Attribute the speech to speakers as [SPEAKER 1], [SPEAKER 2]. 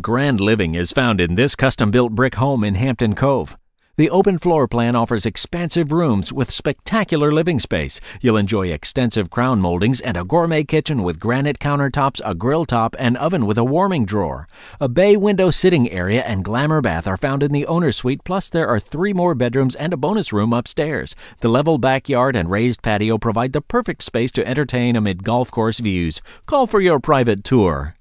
[SPEAKER 1] Grand living is found in this custom built brick home in Hampton Cove. The open floor plan offers expansive rooms with spectacular living space. You'll enjoy extensive crown moldings and a gourmet kitchen with granite countertops, a grill top, and oven with a warming drawer. A bay window sitting area and glamour bath are found in the owner's suite, plus, there are three more bedrooms and a bonus room upstairs. The level backyard and raised patio provide the perfect space to entertain amid golf course views. Call for your private tour.